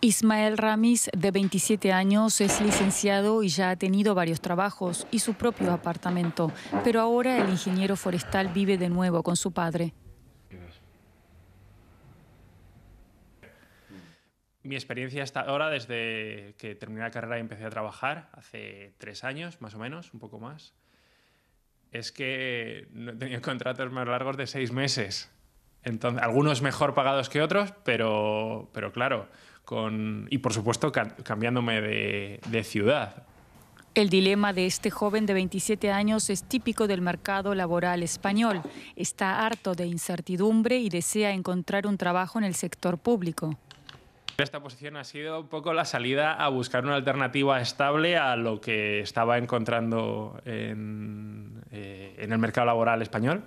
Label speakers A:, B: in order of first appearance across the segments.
A: Ismael Ramis, de 27 años, es licenciado y ya ha tenido varios trabajos y su propio apartamento, pero ahora el ingeniero forestal vive de nuevo con su padre.
B: Mi experiencia hasta ahora, desde que terminé la carrera y empecé a trabajar, hace tres años más o menos, un poco más, es que no he tenido contratos más largos de seis meses. Entonces, algunos mejor pagados que otros, pero, pero claro, y por supuesto cambiándome de, de ciudad.
A: El dilema de este joven de 27 años es típico del mercado laboral español. Está harto de incertidumbre y desea encontrar un trabajo en el sector público.
B: Esta posición ha sido un poco la salida a buscar una alternativa estable a lo que estaba encontrando en, eh, en el mercado laboral español.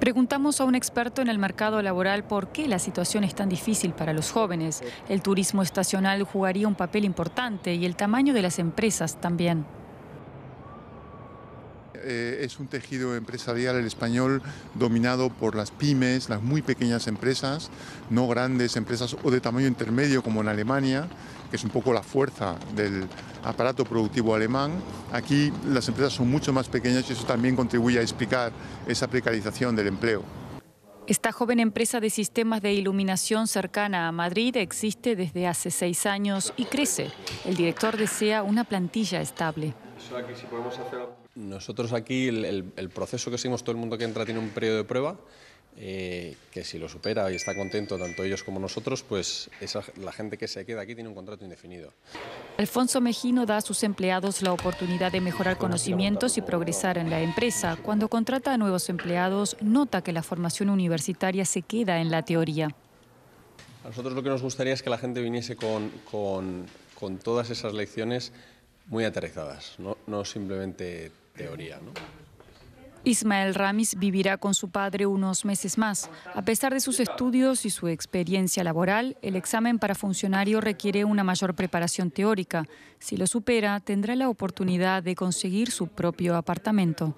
A: Preguntamos a un experto en el mercado laboral por qué la situación es tan difícil para los jóvenes. El turismo estacional jugaría un papel importante y el tamaño de las empresas también.
C: Eh, es un tejido empresarial el español dominado por las pymes, las muy pequeñas empresas, no grandes empresas o de tamaño intermedio como en Alemania, que es un poco la fuerza del aparato productivo alemán. Aquí las empresas son mucho más pequeñas y eso también contribuye a explicar esa precarización del empleo.
A: Esta joven empresa de sistemas de iluminación cercana a Madrid existe desde hace seis años y crece. El director desea una plantilla estable.
D: Nosotros aquí el, proceso que seguimos todo el mundo que entra tiene un periodo de prueba eh, que si lo supera y está contento tanto ellos como nosotros, pues esa, la gente que se queda aquí tiene un contrato indefinido.
A: Alfonso Mejino da a sus empleados la oportunidad de mejorar conocimientos y progresar en la empresa. Cuando contrata a nuevos empleados, nota que la formación universitaria se queda en la teoría.
D: A nosotros lo que nos gustaría es que la gente viniese con, con, con todas esas lecciones muy aterrizadas, no, no simplemente teoría. ¿no?
A: Ismael Ramis vivirá con su padre unos meses más. A pesar de sus estudios y su experiencia laboral, el examen para funcionario requiere una mayor preparación teórica. Si lo supera, tendrá la oportunidad de conseguir su propio apartamento.